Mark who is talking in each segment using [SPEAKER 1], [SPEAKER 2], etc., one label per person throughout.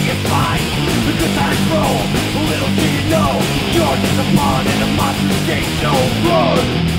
[SPEAKER 1] everything is fine The good times roll Little do you know You're just A pawn in a monster's game. no road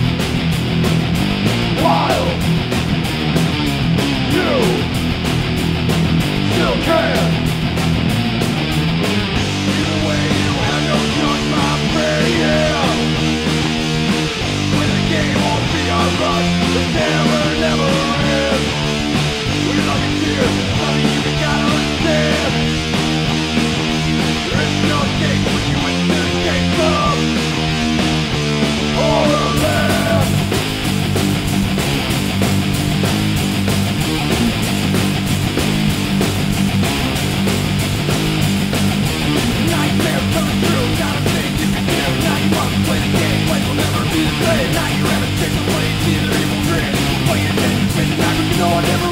[SPEAKER 1] no one ever